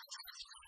何?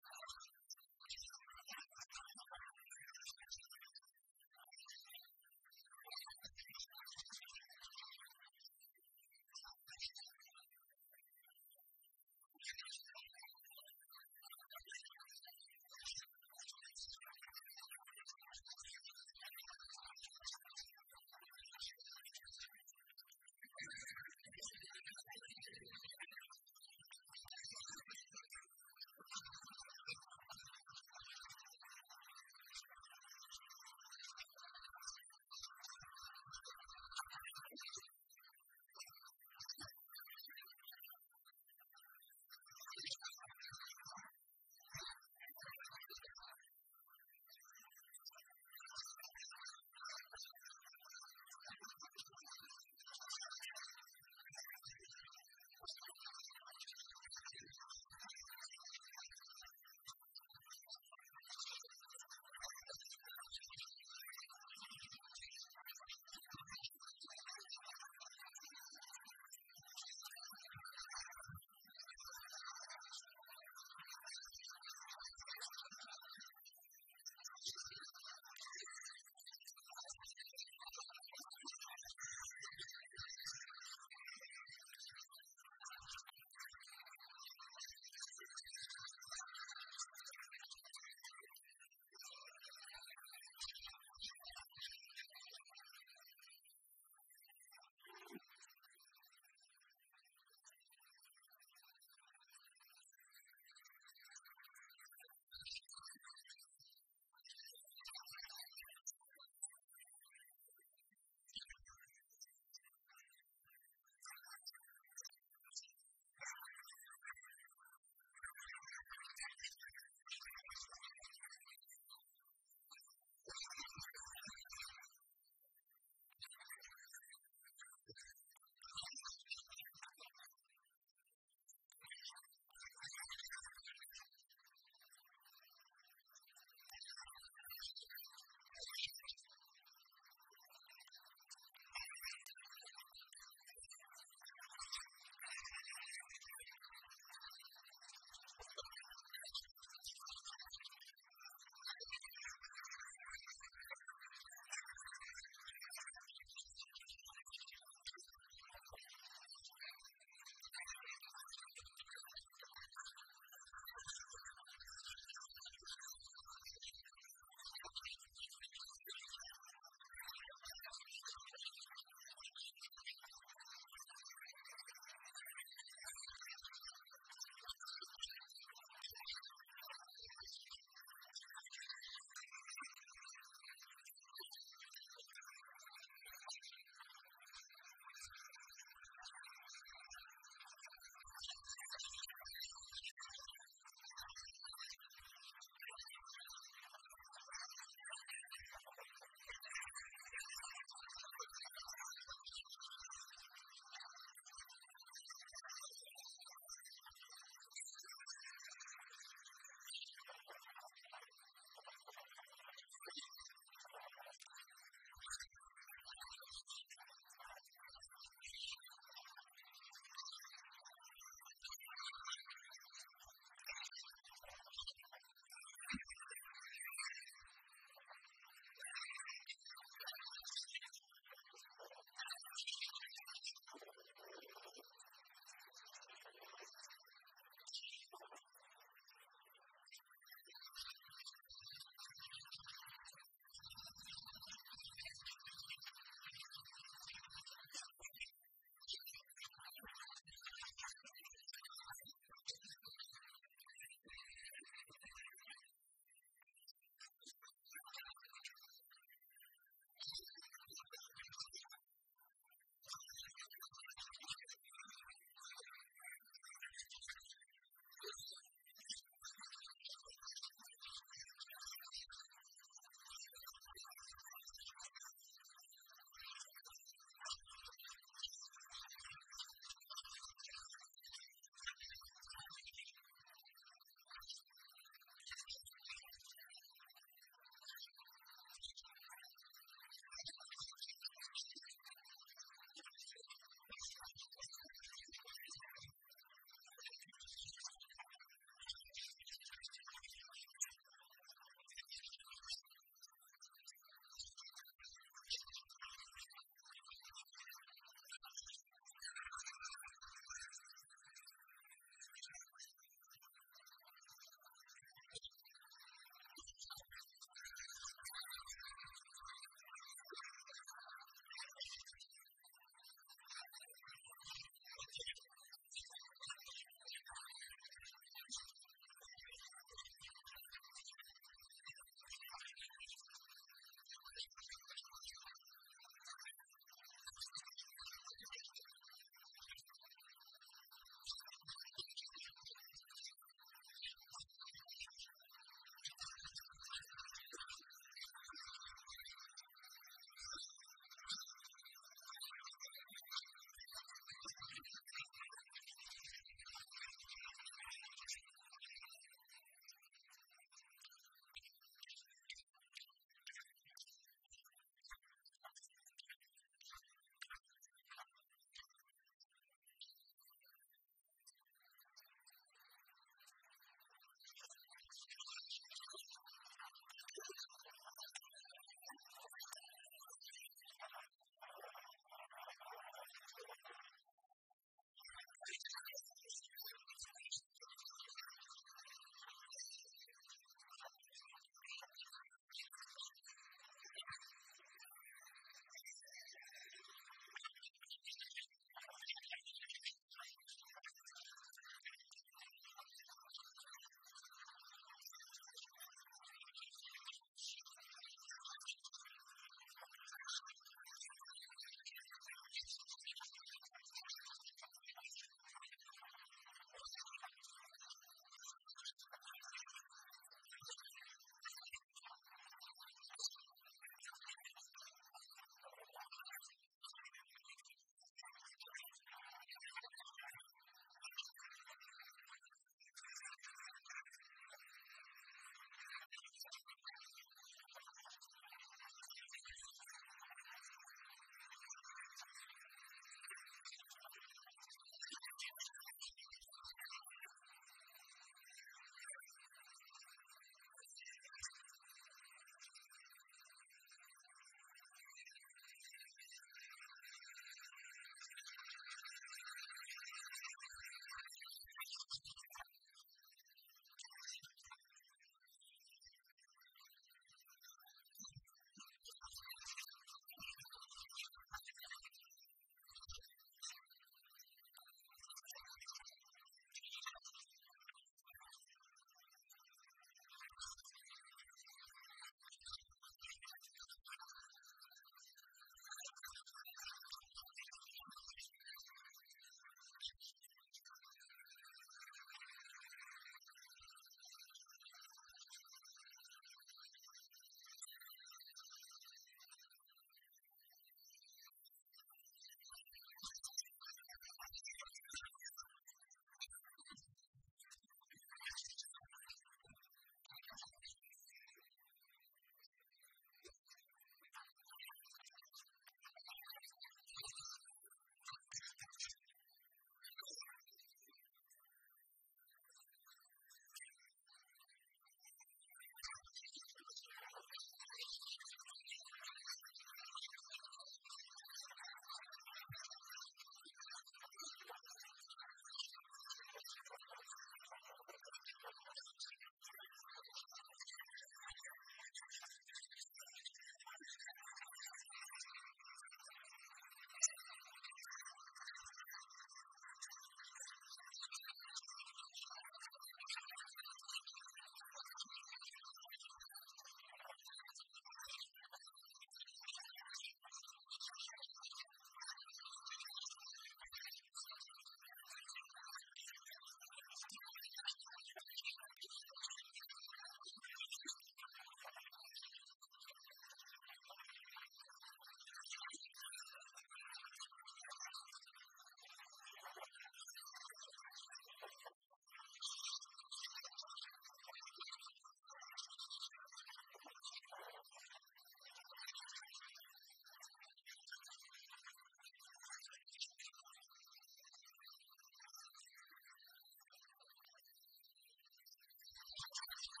何?